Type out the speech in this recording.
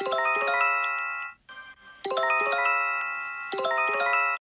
you